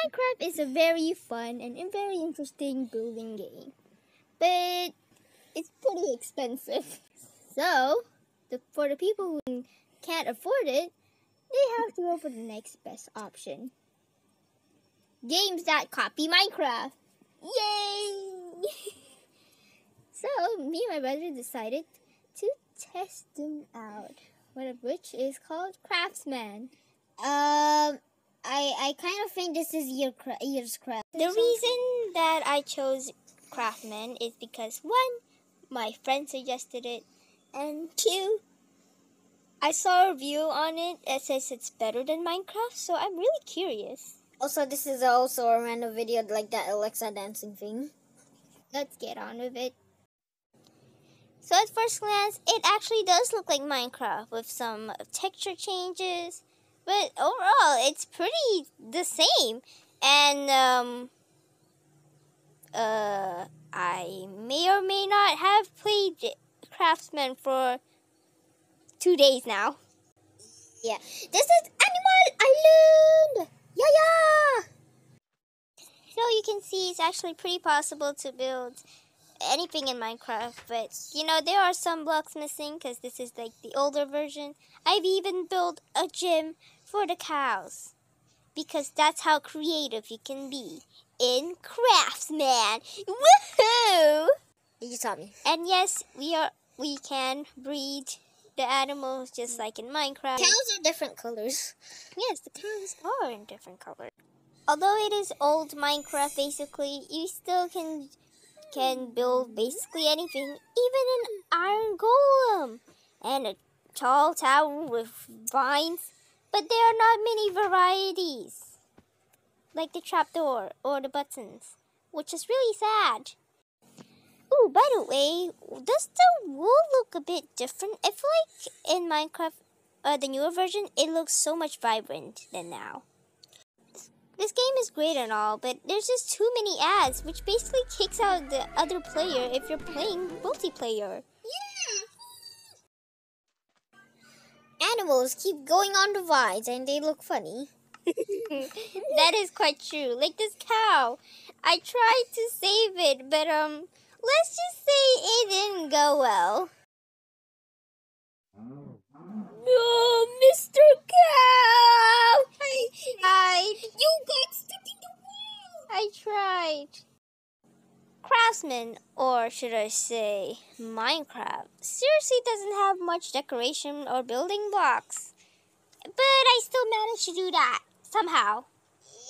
Minecraft is a very fun and very interesting building game, but it's pretty expensive. So, the, for the people who can't afford it, they have to go for the next best option. Games that copy Minecraft. Yay! so, me and my brother decided to test them out. One of which is called Craftsman. Um, I I kind of think this is your year's craft. The reason that I chose Craftman is because one, my friend suggested it, and two, I saw a review on it that says it's better than Minecraft, so I'm really curious. Also, this is also a random video like that Alexa dancing thing. Let's get on with it. So at first glance, it actually does look like Minecraft with some texture changes, but overall, it's pretty the same. And um, uh, I may or may not have played Craftsman for two days now. Yeah, this is Animal Island. Yeah, yeah. So you can see it's actually pretty possible to build anything in Minecraft, but you know, there are some blocks missing because this is like the older version. I've even built a gym for the cows because that's how creative you can be in Craftsman. Woohoo! You taught me. And yes, we are we can breed the animals just like in Minecraft. Cows are different colors. Yes, the cows are in different colors. Although it is old Minecraft basically, you still can can build basically anything, even an iron golem and a tall tower with vines. But there are not many varieties, like the trapdoor or the buttons, which is really sad. Oh, by the way, does the wool look a bit different? I feel like in Minecraft, uh, the newer version, it looks so much vibrant than now. This game is great and all, but there's just too many ads, which basically kicks out the other player if you're playing multiplayer. Animals keep going on the vines and they look funny. that is quite true. Like this cow. I tried to save it, but um, let's just say it didn't go well. No, Mr. Cow! I tried. You got stuck in the wall. I tried. Craftsman, or should I say Minecraft, seriously doesn't have much decoration or building blocks. But I still managed to do that somehow.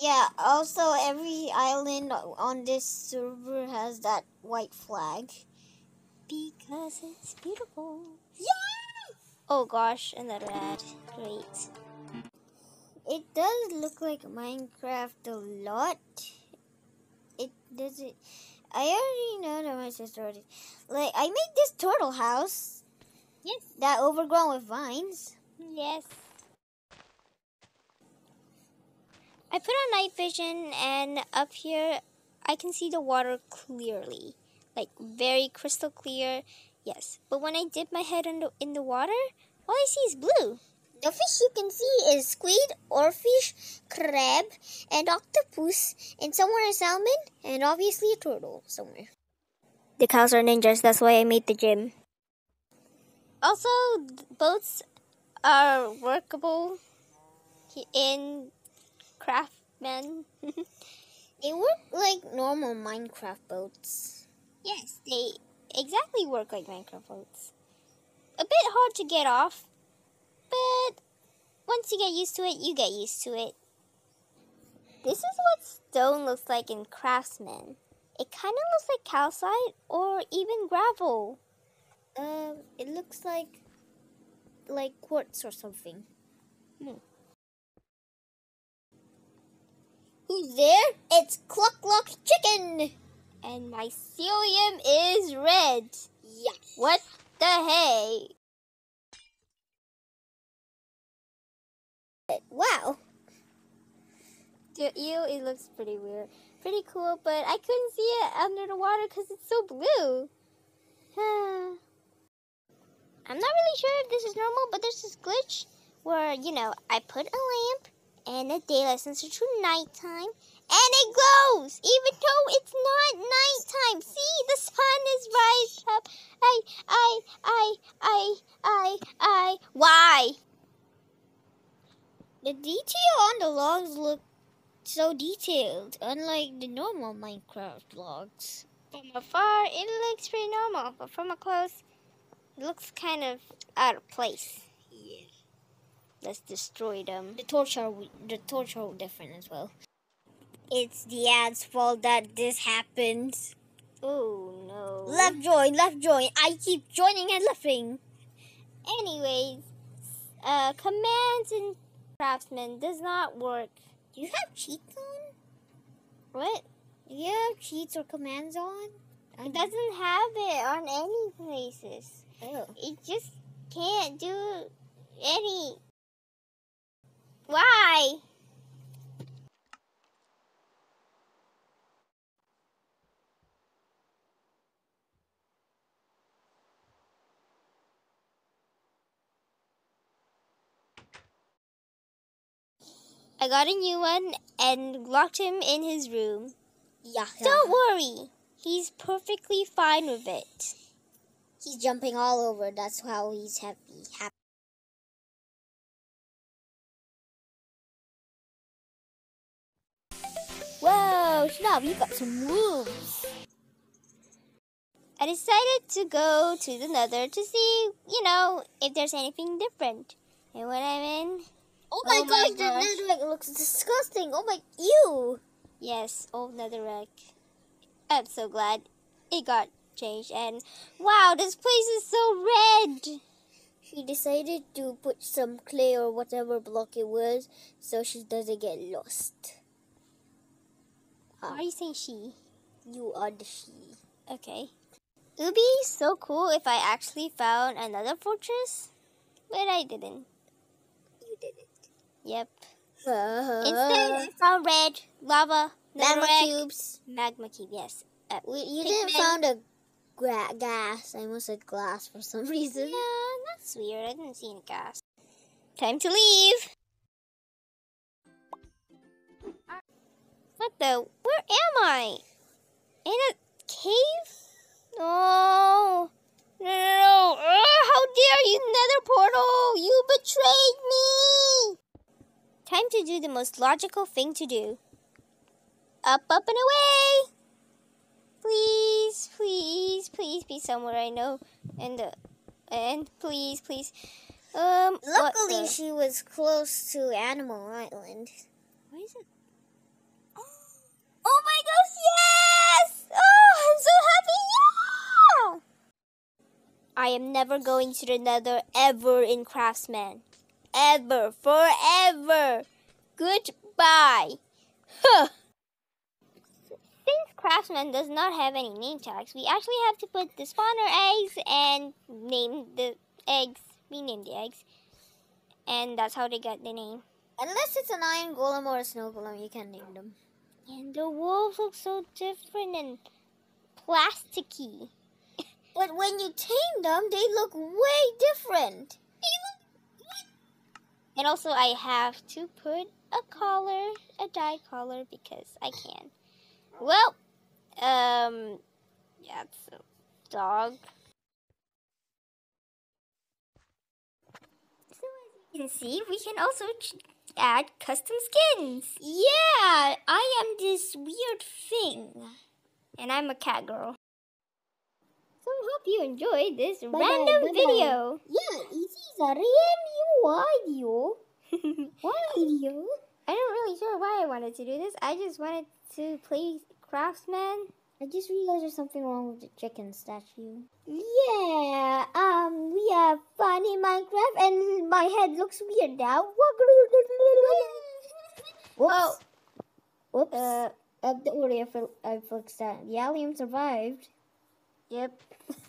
Yeah, also every island on this server has that white flag. Because it's beautiful. Yeah! Oh gosh, another ad. Great. It does look like Minecraft a lot. It doesn't. I already know that my sister already. Like, I made this turtle house. Yes. That overgrown with vines. Yes. I put on night vision and up here I can see the water clearly. Like very crystal clear. Yes. But when I dip my head in the, in the water, all I see is blue. The fish you can see is squid, oarfish, crab, and octopus, and somewhere a salmon, and obviously a turtle somewhere. The cows are ninjas, that's why I made the gym. Also, boats are workable in Craftman. they work like normal Minecraft boats. Yes, they exactly work like Minecraft boats. A bit hard to get off, but once you get used to it, you get used to it. This is what stone looks like in Craftsman. It kind of looks like calcite or even gravel. Um, it looks like like quartz or something. Hmm. Who's there? It's Cluck Cluck Chicken. And mycelium is red. Yeah. What the hey? Wow. To you, it looks pretty weird. Pretty cool, but I couldn't see it under the water because it's so blue. I'm not really sure if this is normal, but there's this glitch where, you know, I put a lamp and a daylight sensor to nighttime, and it glows even though it's not nighttime. See, the sun is rising up. I, I, I, I, I, I. Why? The detail on the logs look so detailed, unlike the normal Minecraft logs. From afar, it looks pretty normal, but from up close, it looks kind of out of place. Yeah. Let's destroy them. The torch are the torch are different as well. It's the ad's fault that this happens. Oh no. Left join, left join. I keep joining and leaving. Anyways, uh, commands in Craftsman does not work. Do you have cheats on? What? Do you have cheats or commands on? It doesn't have it on any places. Oh. It just can't do any. Why? I got a new one and locked him in his room. Yeah. Don't worry, he's perfectly fine with it. He's jumping all over. That's how he's happy. Happy. Whoa, Schnob, you got some moves. I decided to go to the nether to see, you know, if there's anything different. And when I'm in, Oh, oh my Oh my gosh, gosh. the netherrack looks disgusting. Oh my, ew. yes, old netherrack. I'm so glad it got changed. And wow, this place is so red. She decided to put some clay or whatever block it was so she doesn't get lost. Why are you saying she? You are the she. Okay. It would be so cool if I actually found another fortress, but I didn't. You did it. Yep. Uh, Instead, I found red lava, magma cubes. magma cube. Yes. Uh, We, you didn't found a gra- gas. I almost said glass for some reason. Yeah, that's weird. I didn't see any gas. Time to leave. What the? Where am I? In a cave? No. No, no, no. Ugh, how dare you, Nether Portal! You betrayed me! Time to do the most logical thing to do. Up, up, and away! Please, please, please be somewhere I know. And, uh, and please, please. Um, Luckily, she was close to Animal Island. Where is it? Oh my gosh, yes! Oh, I'm so happy, yeah! I am never going to the nether ever in Craftsman. Ever. Forever. Goodbye. Huh. Since Craftsman does not have any name tags, we actually have to put the spawner eggs and name the eggs. We name the eggs. And that's how they got the name. Unless it's an iron golem or a snow golem, you can name them. And the wolves look so different and plasticky. But when you tame them, they look way different. And also, I have to put a collar, a dye collar, because I can. Well, um, yeah, it's a dog. So as you can see, we can also add custom skins. Yeah, I am this weird thing. And I'm a cat girl. Hope you enjoyed this random video. Yeah, it is a random video. Why video? I don't really sure why I wanted to do this. I just wanted to play Craftsman. I just realized there's something wrong with the chicken statue. Yeah, um, we have fun in Minecraft, and my head looks weird now. Whoops. Oh. Whoops. Uh, Uh, don't worry, I, I fixed that. The alien survived. yep.